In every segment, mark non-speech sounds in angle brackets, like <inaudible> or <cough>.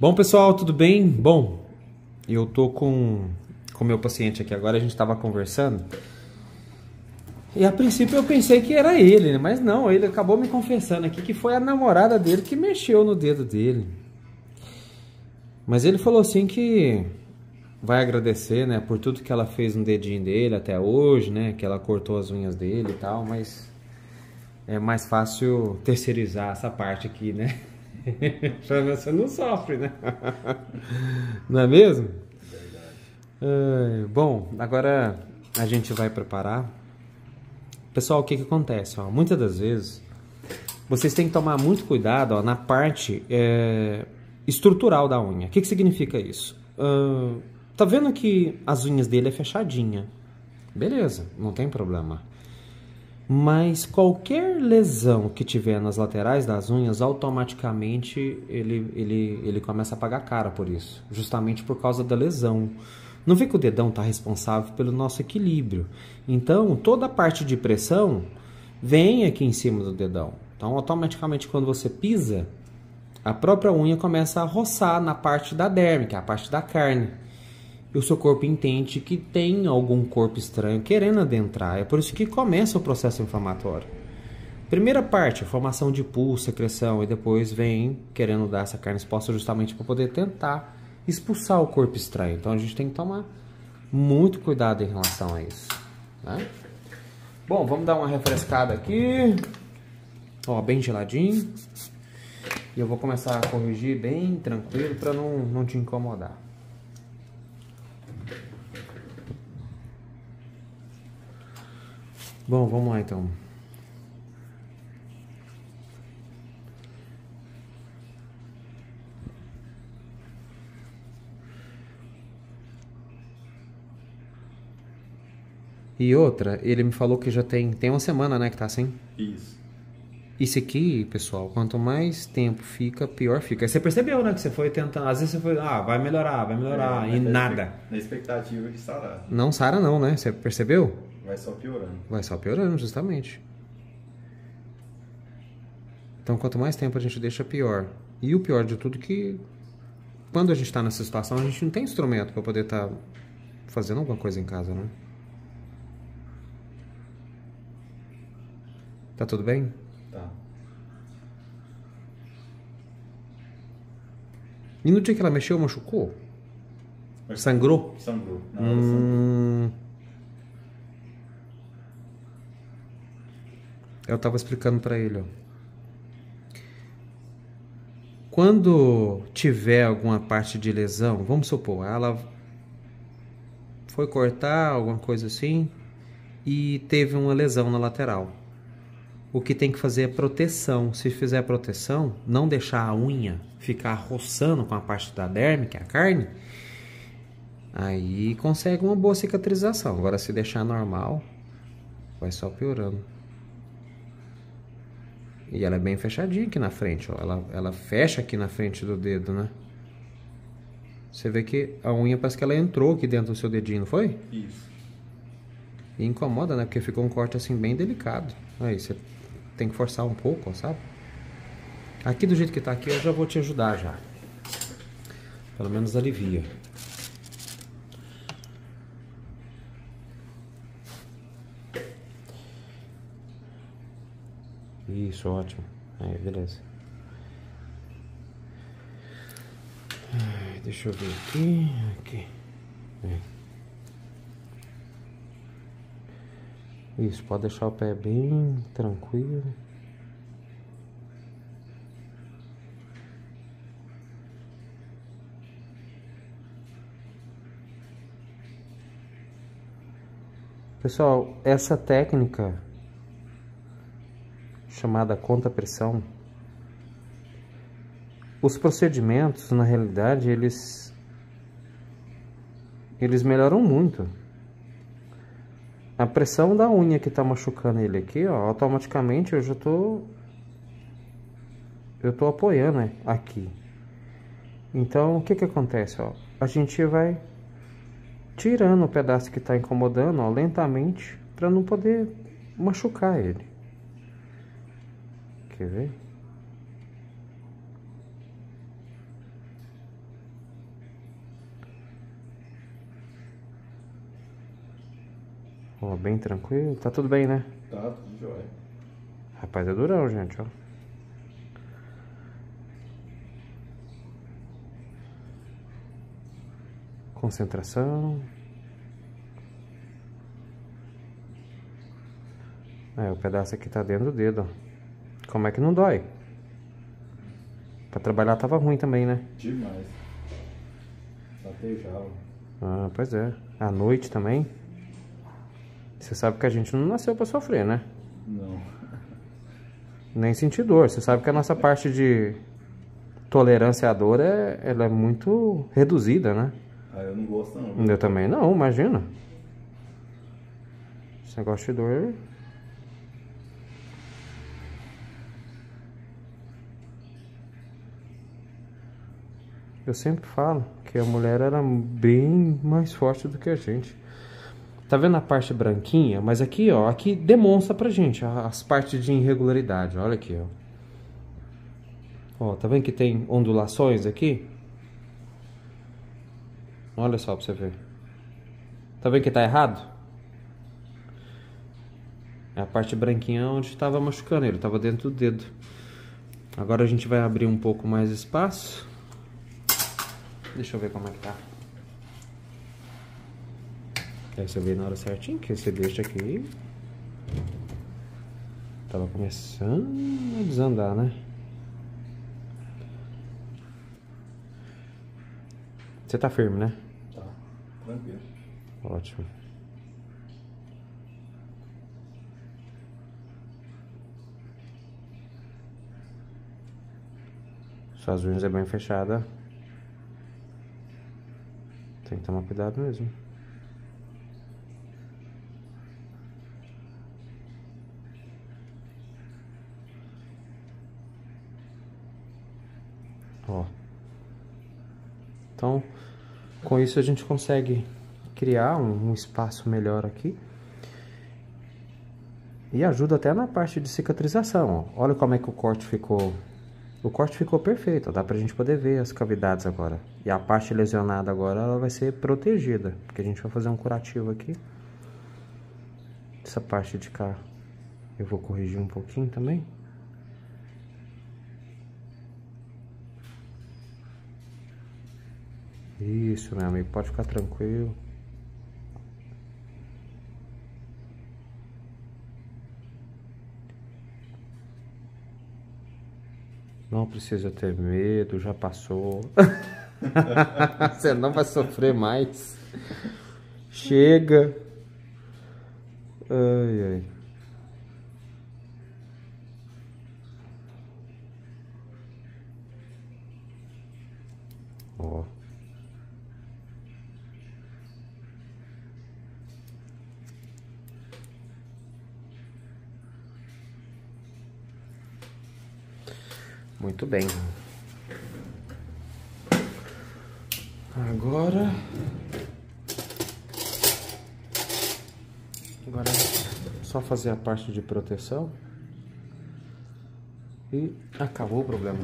Bom, pessoal, tudo bem? Bom, eu tô com o meu paciente aqui agora, a gente estava conversando. E a princípio eu pensei que era ele, né? mas não, ele acabou me confessando aqui que foi a namorada dele que mexeu no dedo dele. Mas ele falou assim que vai agradecer, né, por tudo que ela fez no dedinho dele até hoje, né, que ela cortou as unhas dele e tal, mas é mais fácil terceirizar essa parte aqui, né? <laughs> Você não sofre, né? <laughs> Não é mesmo? É, bom, agora a gente vai preparar. Pessoal, o que, que acontece? Ó, muitas das vezes vocês têm que tomar muito cuidado ó, na parte é, estrutural da unha. O que, que significa isso? Uh, tá vendo que as unhas dele é fechadinha? Beleza, não tem problema mas qualquer lesão que tiver nas laterais das unhas, automaticamente ele, ele, ele começa a pagar cara por isso, justamente por causa da lesão. Não vê que o dedão está responsável pelo nosso equilíbrio. Então, toda a parte de pressão vem aqui em cima do dedão. Então, automaticamente, quando você pisa, a própria unha começa a roçar na parte da derme, que é a parte da carne e o seu corpo entende que tem algum corpo estranho querendo adentrar. É por isso que começa o processo inflamatório. Primeira parte, formação de pulso, secreção, e depois vem querendo dar essa carne exposta justamente para poder tentar expulsar o corpo estranho. Então a gente tem que tomar muito cuidado em relação a isso. Né? Bom, vamos dar uma refrescada aqui. Ó, bem geladinho. E eu vou começar a corrigir bem tranquilo para não, não te incomodar. Bom, vamos lá então. E outra, ele me falou que já tem, tem uma semana, né, que tá assim? Isso. Isso aqui, pessoal, quanto mais tempo fica, pior fica. Você percebeu, né, que você foi tentando, às vezes você foi, ah, vai melhorar, vai melhorar, é, e nada. Na expectativa de sarar. Não sara não, né? Você percebeu? Vai só piorando. Vai só piorando, justamente. Então, quanto mais tempo a gente deixa, pior. E o pior de tudo é que quando a gente está nessa situação, a gente não tem instrumento para poder estar tá fazendo alguma coisa em casa, né? Tá tudo bem? Tá. E no dia que ela mexeu, machucou? Sangrou? Sangrou. Não, hum... sangrou. Eu estava explicando para ele, ó. Quando tiver alguma parte de lesão, vamos supor, ela foi cortar alguma coisa assim e teve uma lesão na lateral. O que tem que fazer é proteção. Se fizer proteção, não deixar a unha ficar roçando com a parte da derme, que é a carne, aí consegue uma boa cicatrização. Agora, se deixar normal, vai só piorando. E ela é bem fechadinha aqui na frente, ó. Ela, ela fecha aqui na frente do dedo, né? Você vê que a unha parece que ela entrou aqui dentro do seu dedinho, não foi? Isso. E incomoda, né? Porque ficou um corte assim bem delicado. Aí você tem que forçar um pouco, ó, sabe? Aqui do jeito que tá aqui eu já vou te ajudar já. Pelo menos alivia. Isso, ótimo. Aí, beleza. Deixa eu ver aqui. Aqui. É. Isso, pode deixar o pé bem tranquilo. Pessoal, essa técnica chamada conta-pressão, os procedimentos, na realidade, eles eles melhoram muito. A pressão da unha que está machucando ele aqui, ó, automaticamente eu já tô eu tô apoiando aqui. Então, o que que acontece, ó? A gente vai tirando o pedaço que está incomodando, ó, lentamente, para não poder machucar ele. Quer ver? Ó, bem tranquilo. Tá tudo bem, né? Tá, tudo jóia. Rapaz, é durão, gente, ó. Concentração. É, o pedaço aqui tá dentro do dedo, ó. Como é que não dói? Pra trabalhar tava ruim também, né? Demais. Latejava. Ah, pois é. À noite também. Você sabe que a gente não nasceu pra sofrer, né? Não. Nem sentir dor. Você sabe que a nossa parte de tolerância à dor é, ela é muito reduzida, né? Ah, eu não gosto não. Eu também não, imagina. Esse negócio de dor. Eu sempre falo que a mulher era bem mais forte do que a gente. Tá vendo a parte branquinha? Mas aqui, ó, aqui demonstra pra gente as partes de irregularidade. Olha aqui, ó. Ó, tá vendo que tem ondulações aqui? Olha só pra você ver. Tá vendo que tá errado? É a parte branquinha onde estava machucando ele, tava dentro do dedo. Agora a gente vai abrir um pouco mais espaço. Deixa eu ver como é que tá. Aí você vê na hora certinho que você deixa aqui. Tava começando a desandar, né? Você tá firme, né? Tá, tranquilo. Ótimo. Suas unhas é bem fechada. Tem que tomar cuidado mesmo. Ó. Então, com isso a gente consegue criar um, um espaço melhor aqui. E ajuda até na parte de cicatrização. Ó. Olha como é que o corte ficou. O corte ficou perfeito, dá pra gente poder ver as cavidades agora. E a parte lesionada agora ela vai ser protegida, porque a gente vai fazer um curativo aqui. Essa parte de cá eu vou corrigir um pouquinho também. Isso, meu amigo, pode ficar tranquilo. Não precisa ter medo, já passou. <laughs> Você não vai sofrer mais. Chega. Ai, ai. Ó. Muito bem. Agora. Agora é só fazer a parte de proteção. E acabou o problema.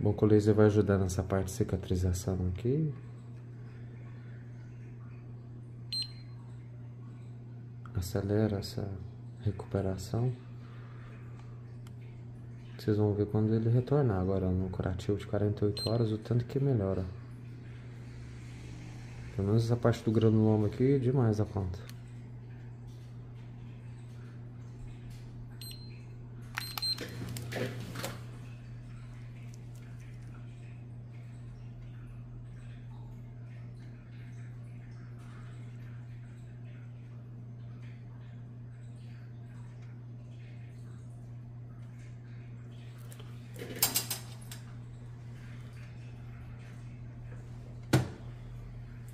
Bom, o laser vai ajudar nessa parte de cicatrização aqui. Acelera essa recuperação. Vocês vão ver quando ele retornar agora no curativo de 48 horas, o tanto que melhora. Pelo menos essa parte do granuloma aqui, é demais a conta.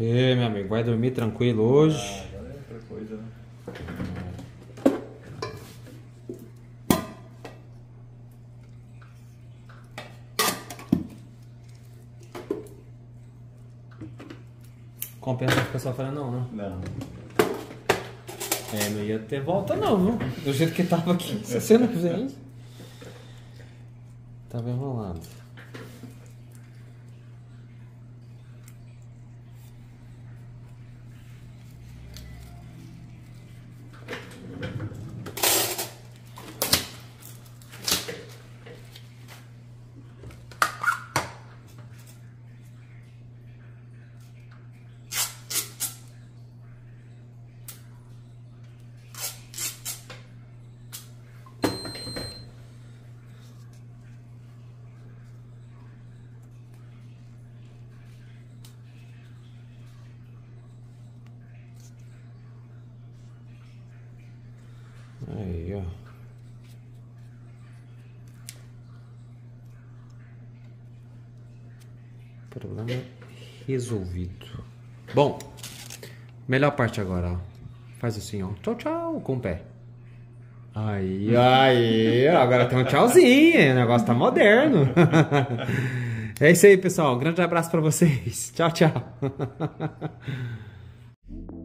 E meu amigo, vai dormir tranquilo hoje. Ah, agora é outra coisa, né? Compensa ficar sofrendo não, né? Não. É, não ia ter volta não, viu? Do jeito que tava aqui. Se você não fizer isso. Tava enrolado. Problema resolvido. Bom, melhor parte agora, ó. Faz assim, ó. Tchau, tchau, com o pé. Aí, aí, agora tem um tchauzinho, o negócio tá moderno. <laughs> É isso aí, pessoal. Um grande abraço pra vocês. Tchau, tchau. <laughs>